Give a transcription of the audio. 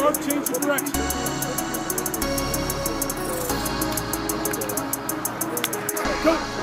sharp change of direction. Go!